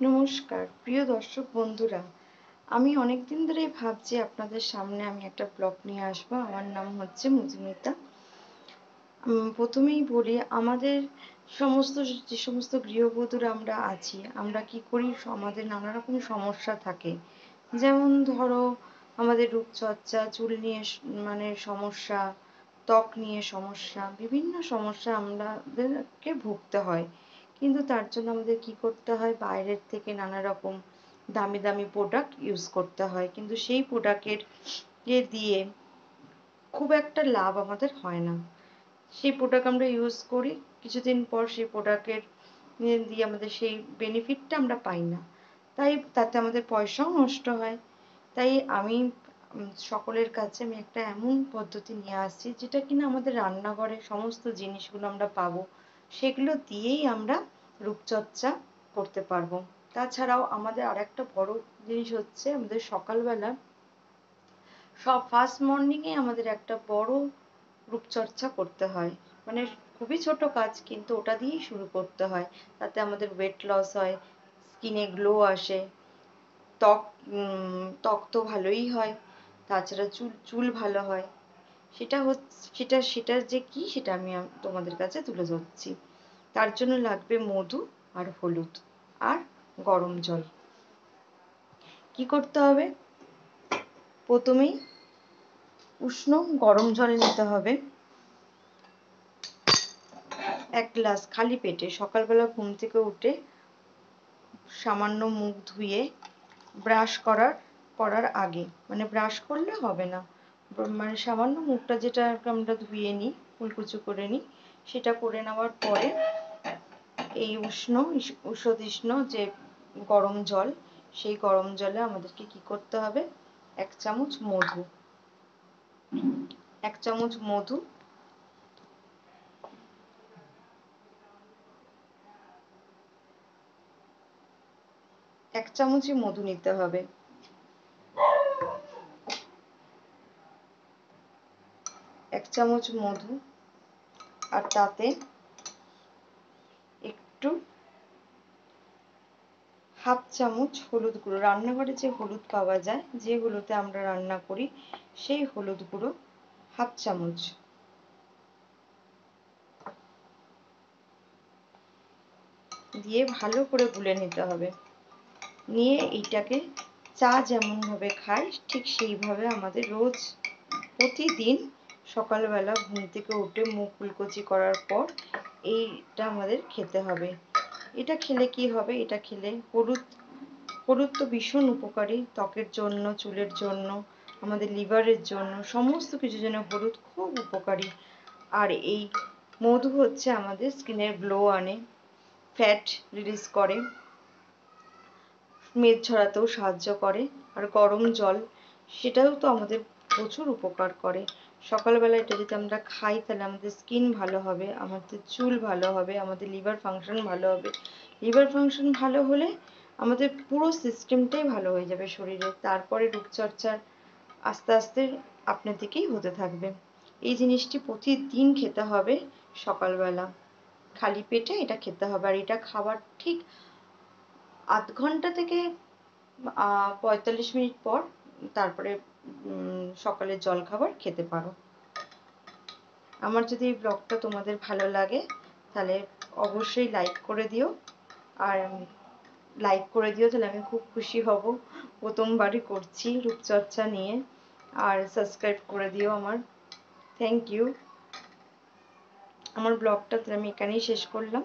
নমস্কার, প্রিয় দর্শক বন্ধুরা। আমি অনেক দিন ধরেই ভাবছি আপনাদের সামনে আমি একটা ব্লগ নিয়ে আসব। আমার নাম হচ্ছে মধুমিতা। প্রথমেই বলি, আমাদের সমস্ত, যে সমস্ত গৃহবধূরা আমরা আছি, আমরা কি করি? আমাদের নানা রকম সমস্যা থাকে। যেমন ধরো, আমাদের রূপচর্চা, চুল নিয়ে মানে সমস্যা, ত্বক নিয়ে সমস্যা, বিভিন্ন সমস্যা আমাদেরকে ভুগতে হয়। কিন্তু তার জন্য আমাদের কি করতে হয়? বাইরের থেকে নানা রকম দামি দামি প্রোডাক্ট ইউজ করতে হয়। কিন্তু সেই প্রোডাক্টের দিয়ে খুব একটা লাভ আমাদের হয় না। সেই প্রোডাক্ট আমরা ইউজ করি, কিছুদিন পর সেই প্রোডাক্টের দিয়ে আমাদের সেই বেনিফিটটা আমরা পাই না। তাই তাতে আমাদের পয়সাও নষ্ট হয়। তাই আমি সকলের কাছে আমি একটা এমন পদ্ধতি নিয়ে আসছি, যেটা কিনা আমাদের রান্নাঘরে সমস্ত জিনিসগুলো আমরা পাবো। সেগুলো দিয়েই আমরা রূপচর্চা করতে পারব। তাছাড়াও আমাদের আর একটা বড় জিনিস হচ্ছে আমাদের সকালবেলা সব ফার্স্ট মর্নিংয়ে আমাদের একটা বড় রূপচর্চা করতে হয়। মানে খুবই ছোট কাজ, কিন্তু ওটা দিয়েই শুরু করতে হয়। তাতে আমাদের ওয়েট লস হয় স্কিনে গ্লো আসে, ত্বক ত্বক তো ভালোই হয়, তাছাড়া চুল চুল ভালো হয়। সেটা হচ্ছে, সেটা সেটার যে কি, সেটা আমি, তোমাদের কাছে তুলে ধরছি। তার জন্য লাগবে মধু আর হলুদ আর গরম জল। কি করতে হবে? প্রথমেই উষ্ণ গরম জল নিতে হবে। এক গ্লাস খালি পেটে সকালবেলা ঘুম থেকে উঠে সামান্য মুখ ধুয়ে ব্রাশ করার করার আগে। মানে ব্রাশ করলে হবে না। মানে সামান্য মুখটা যেটা আমরা ধুয়ে নিই কুলকুচু করে নিই, সেটা করে নেওয়ার পরে এই উষ্ণ উষ্ণ যে গরম জল, সেই গরম জলে আমাদেরকে কি করতে হবে? এক চামচ মধু। এক চামচ মধু। এক চামচই মধু নিতে হবে। এক চামচ মধু আর তাতে একটু হাফ চামচ হলুদ গুঁড়ো। রান্নাঘরে যে হলুদ পাওয়া যায়, যে হলুদে আমরা রান্না করি, সেই হলুদ গুঁড়ো হাফ চামচ। দিয়ে ভালো করে গুলে নিতে হবে। নিয়ে এইটাকে চা যেমনভাবে খাই ঠিক সেইভাবে আমাদের রোজ প্রতিদিন সকালবেলা ঘুম থেকে উঠে মুখ কুলকুচি করার পর এইটা আমাদের খেতে হবে। এটা খেলে কি হবে? এটা খেলে হলুদ হলুদ তো ভীষণ উপকারী। ত্বকের জন্য, চুলের জন্য, আমাদের লিভারের জন্য, সমস্ত কিছুর জন্য হলুদ খুব উপকারী। আর এই মধু হচ্ছে আমাদের স্কিনের গ্লো আনে, ফ্যাট রিলিজ করে, মেদ ঝরাতেও সাহায্য করে, আর গরম জল, সেটাও তো আমাদের প্রচুর উপকার করে। সকালবেলা এটা যদি আমরা খাই, তাহলে আমাদের স্কিন ভালো হবে, আমাদের চুল ভালো হবে, আমাদের লিভার ফাংশন ভালো হবে। লিভার ফাংশন ভালো হলে আমাদের পুরো সিস্টেমটাই ভালো হয়ে যাবে শরীরে। তারপরে রূপচর্চার আস্তে আস্তে আপনার দিকেই হতে থাকবে। এই জিনিসটি প্রতিদিন খেতে হবে সকালবেলা। খালি পেটে এটা খেতে হবে। আর এটা খাবার ঠিক আধ ঘণ্টা থেকে পঁয়তাল্লিশ মিনিট পর তারপরে সকালের জলখাবার খেতে পারো। আমার যদি এই ব্লগটা তোমাদের ভালো লাগে, তাহলে অবশ্যই লাইক করে দিও। আর লাইক করে দিও, তাহলে আমি খুব খুশি হব। প্রথমবারই করছি রূপচর্চা নিয়ে। আর সাবস্ক্রাইব করে দিও আমার। থ্যাংক ইউ আমার ব্লগটা তাহলে আমি এখানেই শেষ করলাম।